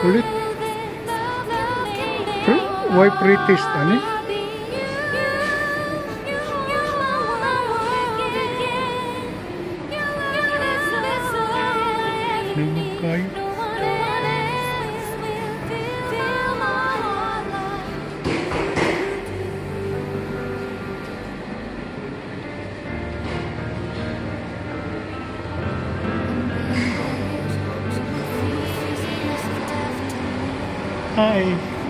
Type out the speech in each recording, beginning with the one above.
kulit. Why prettiest ani? Nengkai. はい。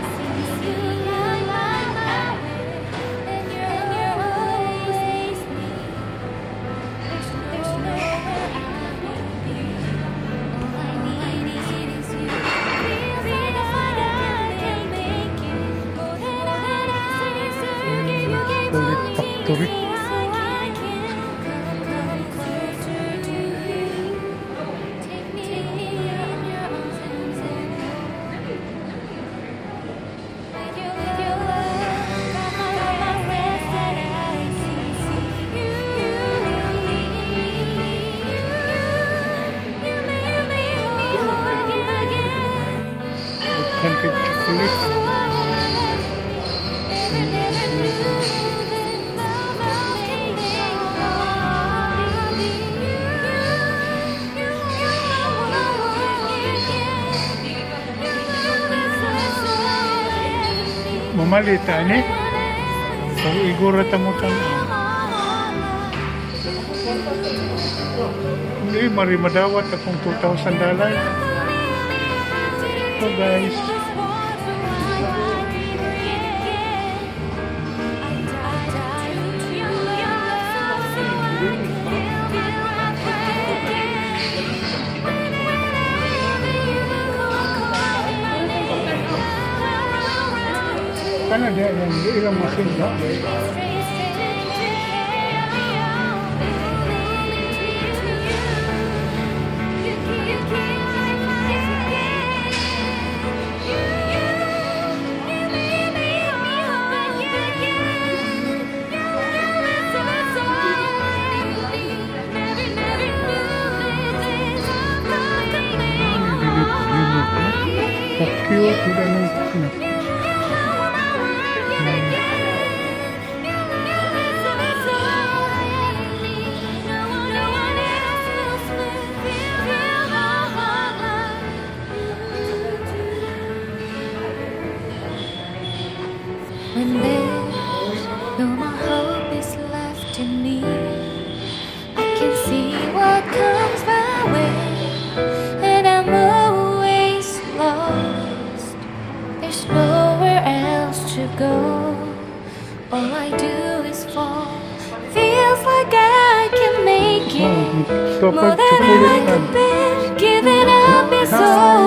飛び150 kulit Mamalita ni Pag igura Ini mari marimadawat akong 2,000 sandalai. to guys. Karena dia. 법규에 의뢰는 하나. to go. All I do is fall. Feels like I can make it. More than I could bear. Giving up is all.